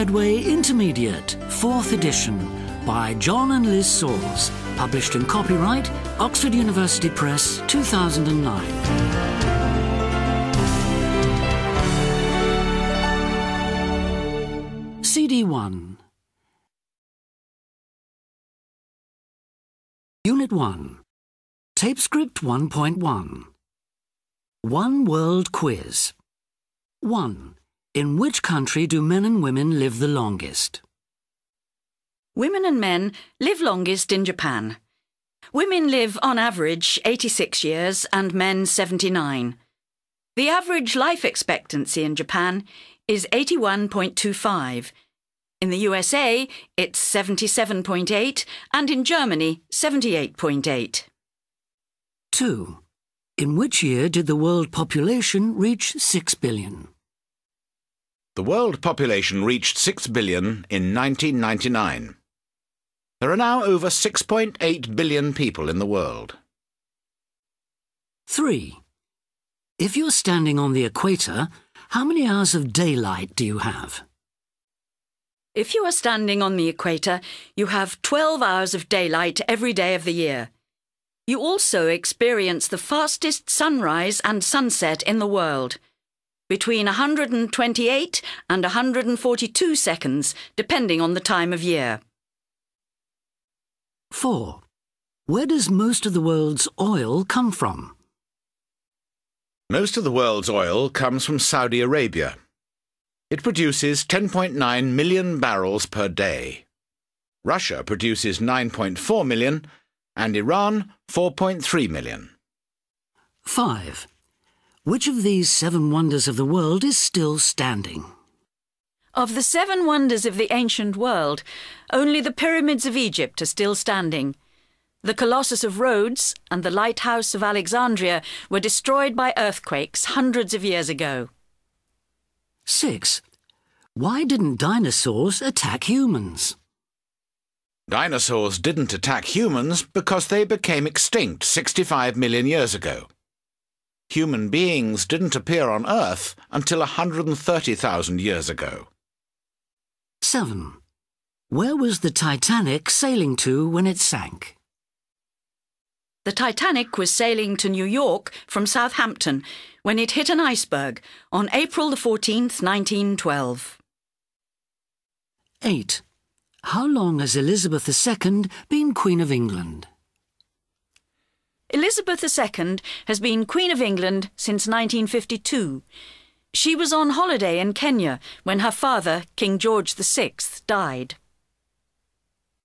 Headway Intermediate, 4th edition, by John and Liz Soars, published in copyright Oxford University Press 2009. CD 1 Unit 1 Tape Script 1.1 One World Quiz 1. In which country do men and women live the longest? Women and men live longest in Japan. Women live on average 86 years and men 79. The average life expectancy in Japan is 81.25. In the USA, it's 77.8 and in Germany, 78.8. 2. In which year did the world population reach 6 billion? The world population reached 6 billion in 1999. There are now over 6.8 billion people in the world. 3. If you're standing on the equator, how many hours of daylight do you have? If you are standing on the equator, you have 12 hours of daylight every day of the year. You also experience the fastest sunrise and sunset in the world between 128 and 142 seconds, depending on the time of year. 4. Where does most of the world's oil come from? Most of the world's oil comes from Saudi Arabia. It produces 10.9 million barrels per day. Russia produces 9.4 million and Iran 4.3 million. 5. Which of these seven wonders of the world is still standing? Of the seven wonders of the ancient world, only the pyramids of Egypt are still standing. The Colossus of Rhodes and the Lighthouse of Alexandria were destroyed by earthquakes hundreds of years ago. 6. Why didn't dinosaurs attack humans? Dinosaurs didn't attack humans because they became extinct 65 million years ago human beings didn't appear on Earth until 130,000 years ago. 7. Where was the Titanic sailing to when it sank? The Titanic was sailing to New York from Southampton when it hit an iceberg on April 14, 1912. 8. How long has Elizabeth II been Queen of England? Elizabeth II has been Queen of England since 1952. She was on holiday in Kenya when her father, King George VI, died.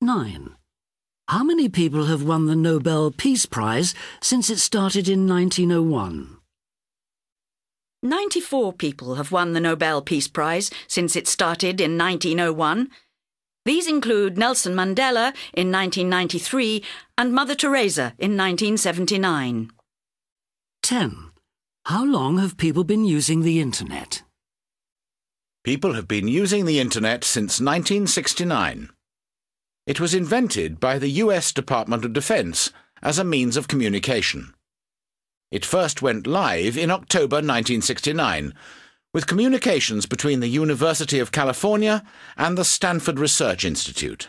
9. How many people have won the Nobel Peace Prize since it started in 1901? 94 people have won the Nobel Peace Prize since it started in 1901. These include Nelson Mandela in 1993 and Mother Teresa in 1979. 10. How long have people been using the Internet? People have been using the Internet since 1969. It was invented by the US Department of Defense as a means of communication. It first went live in October 1969 with communications between the University of California and the Stanford Research Institute.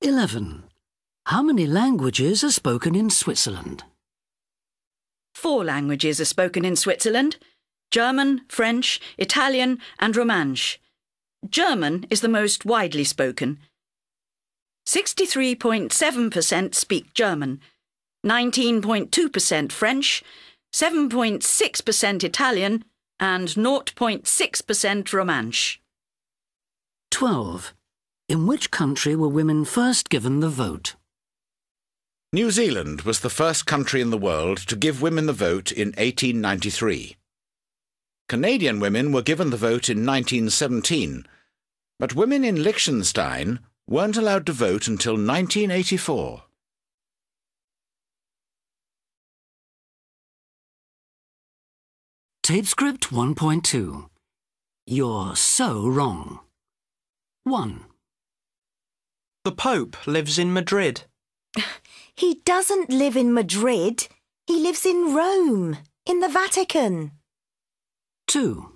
11. How many languages are spoken in Switzerland? Four languages are spoken in Switzerland German, French, Italian, and Romansh. German is the most widely spoken. 63.7% speak German, 19.2% French, 7.6% Italian, and 0.6% Romansh. 12. In which country were women first given the vote? New Zealand was the first country in the world to give women the vote in 1893. Canadian women were given the vote in 1917, but women in Liechtenstein weren't allowed to vote until 1984. Tape script 1.2. You're so wrong. 1. The Pope lives in Madrid. He doesn't live in Madrid. He lives in Rome, in the Vatican. 2.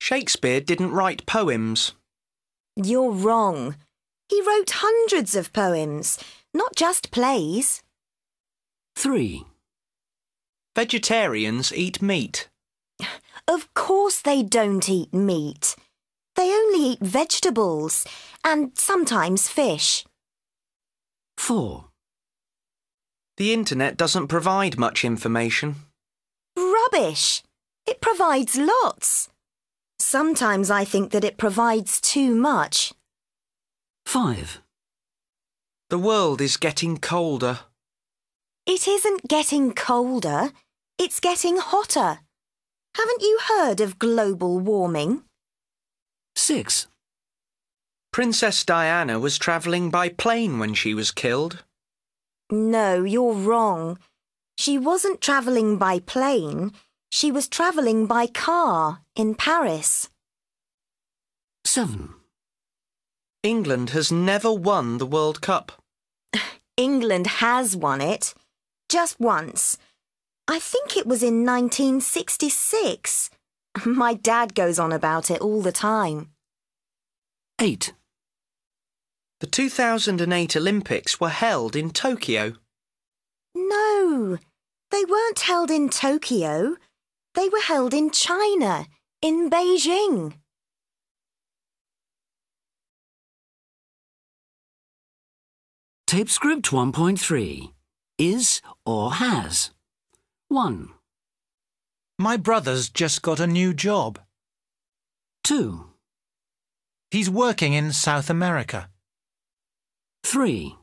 Shakespeare didn't write poems. You're wrong. He wrote hundreds of poems, not just plays. 3. Vegetarians eat meat. Of course they don't eat meat. They only eat vegetables and sometimes fish. 4. The internet doesn't provide much information. Rubbish! It provides lots. Sometimes I think that it provides too much. 5. The world is getting colder. It isn't getting colder, it's getting hotter. Haven't you heard of global warming? 6. Princess Diana was travelling by plane when she was killed. No, you're wrong. She wasn't travelling by plane. She was travelling by car in Paris. 7. England has never won the World Cup. England has won it. Just once. I think it was in 1966. My dad goes on about it all the time. 8. The 2008 Olympics were held in Tokyo. No, they weren't held in Tokyo. They were held in China, in Beijing. Tape script 1.3. Is or has. 1. My brother's just got a new job. 2. He's working in South America. 3.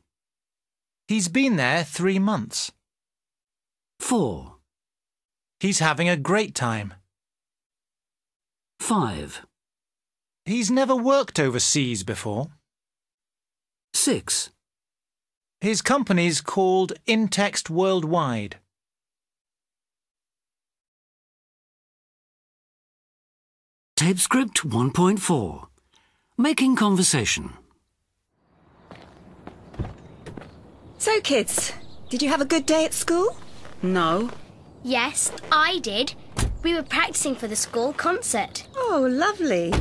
He's been there three months. 4. He's having a great time. 5. He's never worked overseas before. 6. His company's called Intext Worldwide. Tape script 1.4. Making conversation. So, kids, did you have a good day at school? No. Yes, I did. We were practicing for the school concert. Oh, lovely.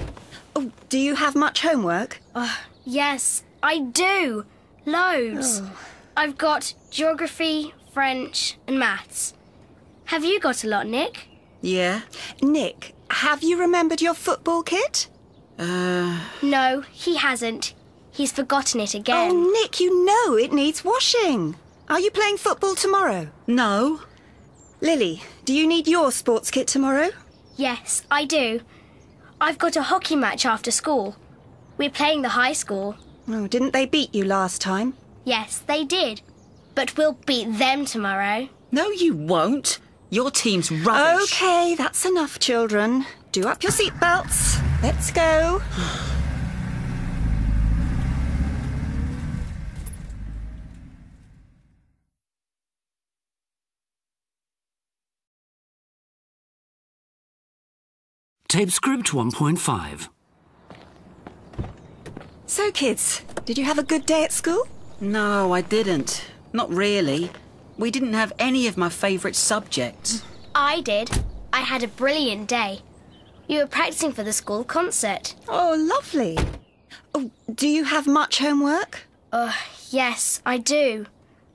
Oh, do you have much homework? Uh, yes, I do. Loads. Oh. I've got geography, French, and maths. Have you got a lot, Nick? Yeah. Nick, have you remembered your football kit? Uh. No, he hasn't. He's forgotten it again. Oh, Nick, you know it needs washing. Are you playing football tomorrow? No. Lily, do you need your sports kit tomorrow? Yes, I do. I've got a hockey match after school. We're playing the high school. Oh, didn't they beat you last time? Yes, they did. But we'll beat them tomorrow. No, you won't. Your team's rubbish. Okay, that's enough, children. Do up your seatbelts. Let's go. Tape script 1.5. So, kids, did you have a good day at school? No, I didn't. Not really. We didn't have any of my favourite subjects. I did. I had a brilliant day. You were practicing for the school concert. Oh, lovely. Oh, do you have much homework? Oh, yes, I do.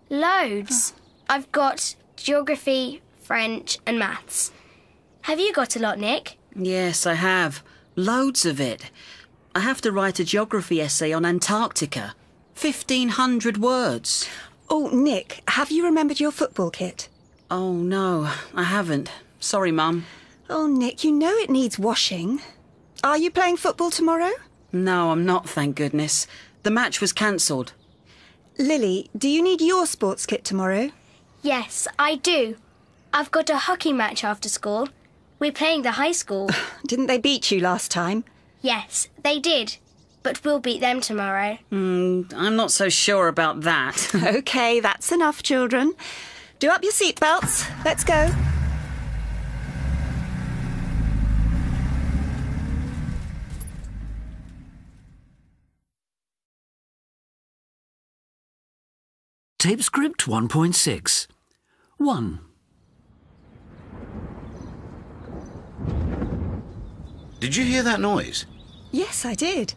Loads. I've got geography, French, and maths. Have you got a lot, Nick? Yes, I have. Loads of it. I have to write a geography essay on Antarctica. 1,500 words. Oh, Nick, have you remembered your football kit? Oh, no, I haven't. Sorry, Mum. Oh, Nick, you know it needs washing. Are you playing football tomorrow? No, I'm not, thank goodness. The match was cancelled. Lily, do you need your sports kit tomorrow? Yes, I do. I've got a hockey match after school. We're playing the high school. Didn't they beat you last time? yes, they did. But we'll beat them tomorrow. Hmm, I'm not so sure about that. Okay, that's enough, children. Do up your seatbelts. Let's go. Tape script 1.6. 1. Did you hear that noise? Yes, I did.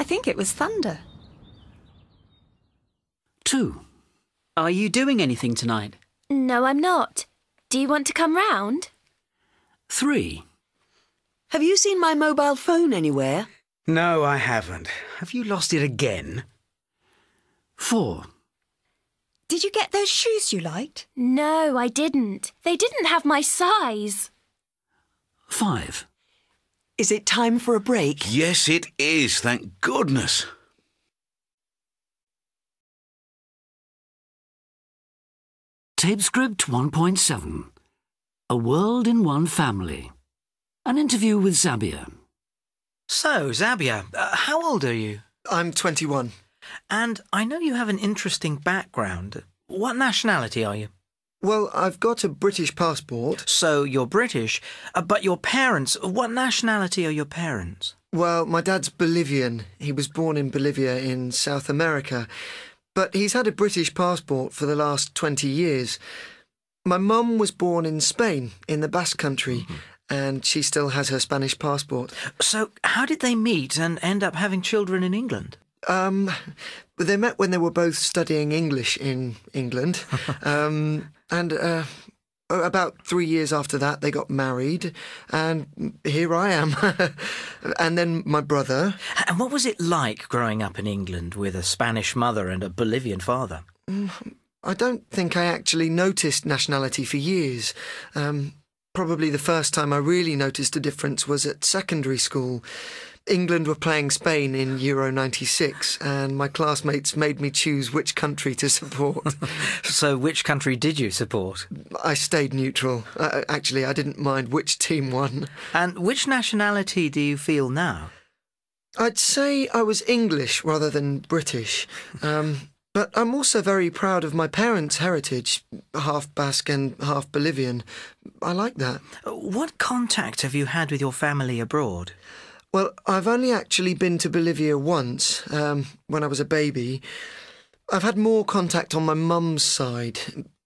I think it was thunder. 2. Are you doing anything tonight? No, I'm not. Do you want to come round? 3. Have you seen my mobile phone anywhere? No, I haven't. Have you lost it again? 4. Did you get those shoes you liked? No, I didn't. They didn't have my size. 5. Is it time for a break? Yes, it is, thank goodness. Tape script 1.7 A World in One Family. An interview with Xavier. So, Xavier, uh, how old are you? I'm 21. And I know you have an interesting background. What nationality are you? Well, I've got a British passport. So you're British, uh, but your parents, what nationality are your parents? Well, my dad's Bolivian. He was born in Bolivia in South America. But he's had a British passport for the last 20 years. My mum was born in Spain, in the Basque Country, and she still has her Spanish passport. So how did they meet and end up having children in England? Um, but they met when they were both studying English in England. um, and uh, about three years after that, they got married, and here I am. and then my brother. And what was it like growing up in England with a Spanish mother and a Bolivian father? I don't think I actually noticed nationality for years. Um, probably the first time I really noticed a difference was at secondary school. England were playing Spain in Euro 96, and my classmates made me choose which country to support. so, which country did you support? I stayed neutral. Uh, actually, I didn't mind which team won. And which nationality do you feel now? I'd say I was English rather than British. Um, but I'm also very proud of my parents' heritage, half Basque and half Bolivian. I like that. What contact have you had with your family abroad? Well, I've only actually been to Bolivia once, um, when I was a baby. I've had more contact on my mum's side.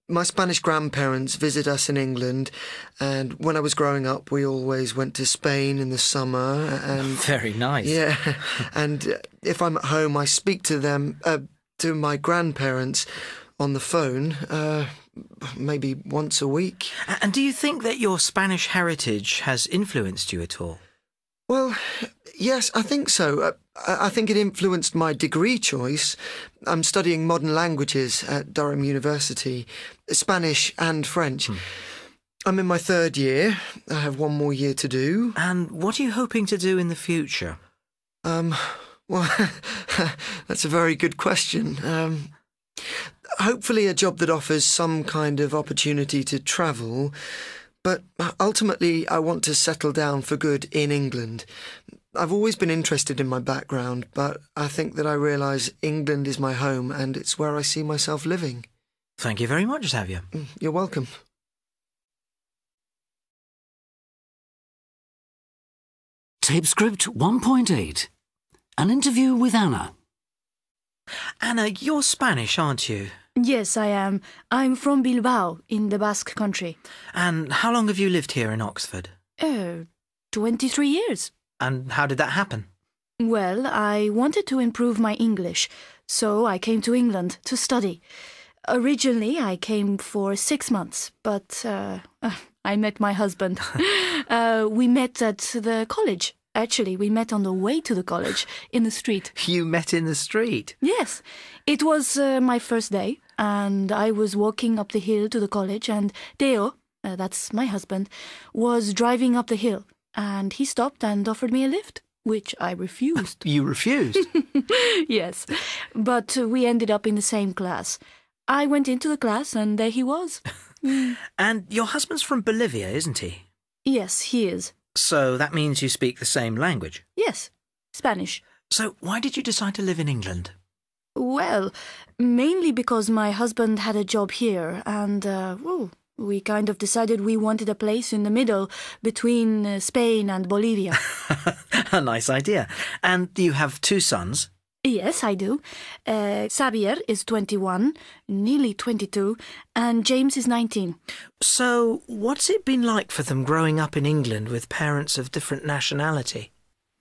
My Spanish grandparents visit us in England, and when I was growing up, we always went to Spain in the summer. And very nice. Yeah, and if I'm at home, I speak to them, uh, to my grandparents, on the phone. Uh, maybe once a week. And do you think that your Spanish heritage has influenced you at all? Well, yes, I think so. Uh, I think it influenced my degree choice. I'm studying modern languages at Durham University, Spanish and French. Hmm. I'm in my third year. I have one more year to do. And what are you hoping to do in the future? Um, well, that's a very good question. Um, hopefully, a job that offers some kind of opportunity to travel. But uh, ultimately, I want to settle down for good in England. I've always been interested in my background, but I think that I realise England is my home and it's where I see myself living. Thank you very much, Xavier. Mm, you're welcome. Tape script 1.8 An interview with Anna. Anna, you're Spanish, aren't you? Yes, I am. I'm from Bilbao, in the Basque country. And how long have you lived here in Oxford? Oh, 23 years. And how did that happen? Well, I wanted to improve my English, so I came to England to study. Originally, I came for six months, but uh, I met my husband. uh, we met at the college. Actually, we met on the way to the college in the street. You met in the street? Yes. It was uh, my first day, and I was walking up the hill to the college, and Deo, uh, that's my husband, was driving up the hill, and he stopped and offered me a lift, which I refused. you refused? yes. But we ended up in the same class. I went into the class, and there he was. and your husband's from Bolivia, isn't he? Yes, he is. So that means you speak the same language? Yes, Spanish. So why did you decide to live in England? Well, mainly because my husband had a job here, and, uh, well, we kind of decided we wanted a place in the middle between uh, Spain and Bolivia. a nice idea. And you have two sons? Yes, I do. Uh, Xavier is 21, nearly 22, and James is 19. So, what's it been like for them growing up in England with parents of different nationality?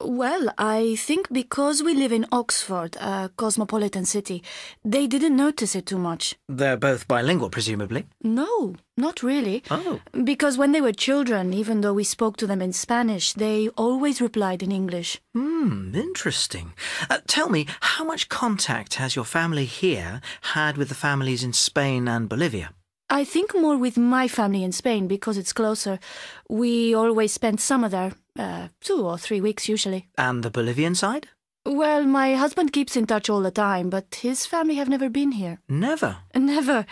Well, I think because we live in Oxford, a cosmopolitan city, they didn't notice it too much. They're both bilingual, presumably. No, not really. Oh. Because when they were children, even though we spoke to them in Spanish, they always replied in English. Hmm, interesting. Uh, tell me, how much contact has your family here had with the families in Spain and Bolivia? I think more with my family in Spain because it's closer. We always spend summer there, uh, two or three weeks usually. And the Bolivian side? Well, my husband keeps in touch all the time, but his family have never been here. Never? Never.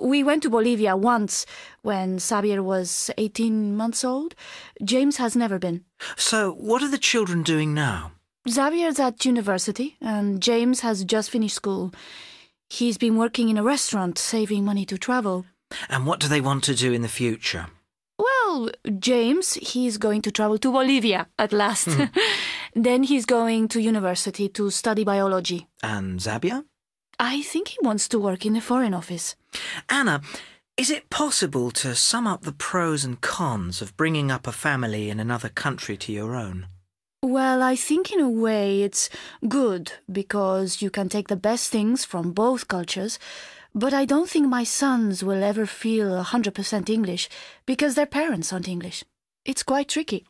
We went to Bolivia once when Xavier was 18 months old. James has never been. So, what are the children doing now? Xavier's at university, and James has just finished school. He's been working in a restaurant, saving money to travel. And what do they want to do in the future? Well, James, he's going to travel to Bolivia at last. Hmm. then he's going to university to study biology. And Xavier? I think he wants to work in the Foreign Office. Anna, is it possible to sum up the pros and cons of bringing up a family in another country to your own? Well, I think in a way it's good because you can take the best things from both cultures, but I don't think my sons will ever feel 100% English because their parents aren't English. It's quite tricky.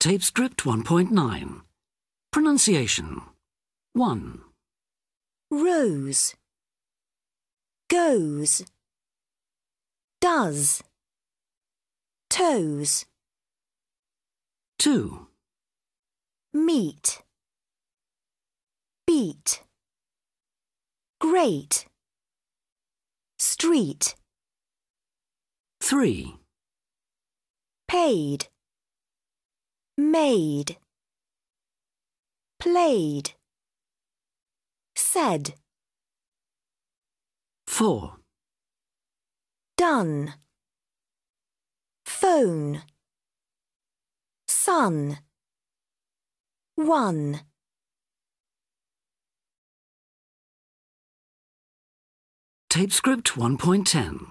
Tape script 1.9 Pronunciation 1. Rose. Goes. Does. Toes. 2. Meet. Beat. Great. Street. 3. Paid. Made. Played. Said. 4. Done. Phone. Sun. One. Tape script 1.10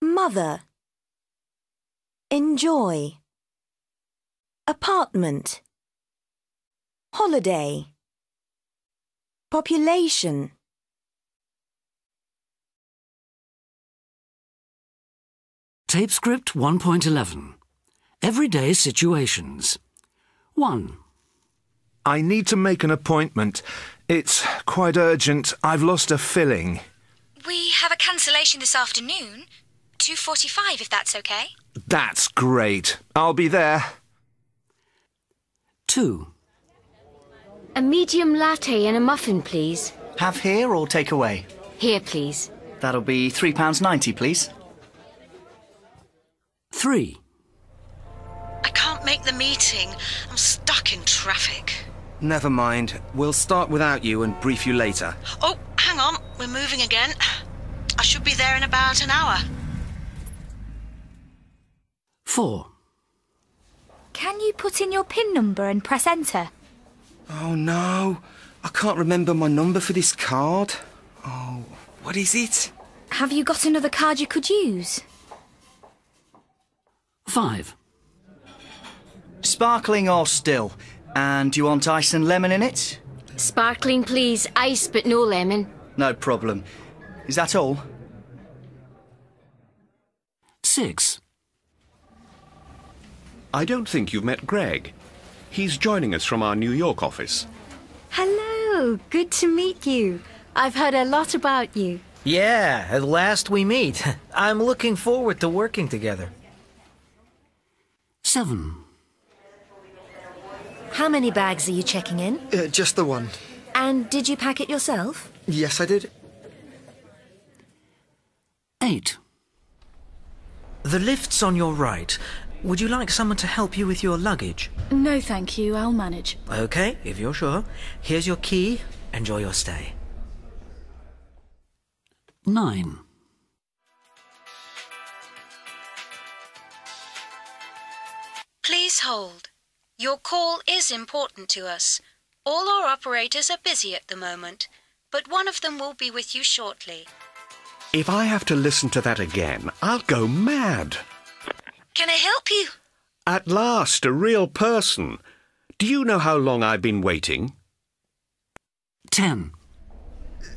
Mother. Enjoy. Apartment. Holiday. Population. Tape script 1.11 Everyday situations 1. I need to make an appointment. It's quite urgent. I've lost a filling. We have a cancellation this afternoon. 2.45 if that's okay. That's great. I'll be there. 2. A medium latte and a muffin, please. Have here or take away? Here, please. That'll be £3.90, please. 3. I can't make the meeting. I'm stuck in traffic. Never mind. We'll start without you and brief you later. Oh, hang on. We're moving again. I should be there in about an hour. 4. Can you put in your PIN number and press enter? Oh no. I can't remember my number for this card. Oh, what is it? Have you got another card you could use? 5. Sparkling or still? And do you want ice and lemon in it? Sparkling, please. Ice, but no lemon. No problem. Is that all? 6. I don't think you've met Greg. He's joining us from our New York office. Hello, good to meet you. I've heard a lot about you. Yeah, at last we meet. I'm looking forward to working together. 7. How many bags are you checking in? Uh, just the one. And did you pack it yourself? Yes, I did. 8. The lift's on your right. Would you like someone to help you with your luggage? No, thank you. I'll manage. Okay, if you're sure. Here's your key. Enjoy your stay. 9. Please hold. Your call is important to us. All our operators are busy at the moment, but one of them will be with you shortly. If I have to listen to that again, I'll go mad. Can I help you? At last, a real person. Do you know how long I've been waiting? 10.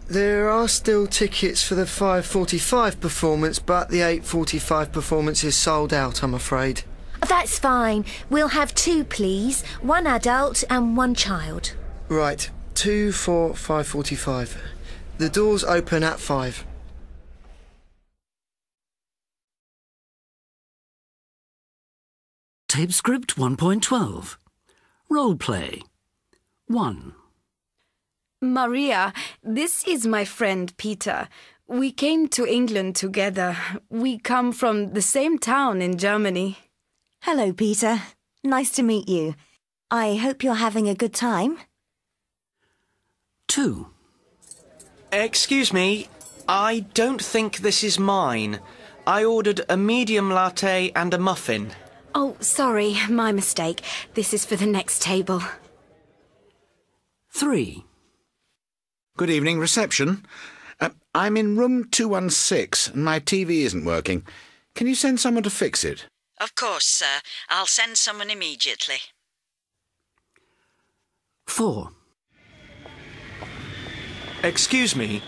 There are still tickets for the 5.45 performance, but the 8.45 performance is sold out, I'm afraid. That's fine. We'll have two, please. One adult and one child. Right, two for 5.45. The doors open at 5. Tape script 1.12. Role play. 1. Maria, this is my friend Peter. We came to England together. We come from the same town in Germany. Hello, Peter. Nice to meet you. I hope you're having a good time. 2. Excuse me, I don't think this is mine. I ordered a medium latte and a muffin. Oh, sorry, my mistake. This is for the next table. 3. Good evening, reception. Uh, I'm in room 216 and my TV isn't working. Can you send someone to fix it? Of course, sir. I'll send someone immediately. 4. Excuse me,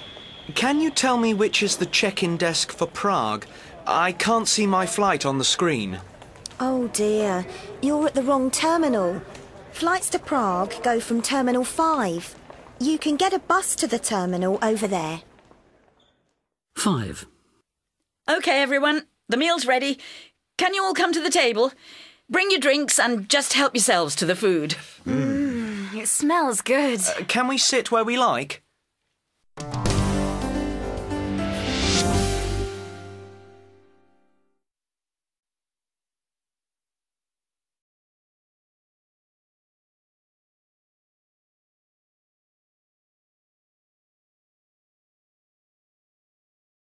can you tell me which is the check-in desk for Prague? I can't see my flight on the screen. Oh dear, you're at the wrong terminal. Flights to Prague go from Terminal 5. You can get a bus to the terminal over there. 5. OK, everyone, the meal's ready. Can you all come to the table? Bring your drinks and just help yourselves to the food. Mm. Mm, it smells good. Uh, can we sit where we like?